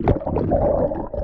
Thank you.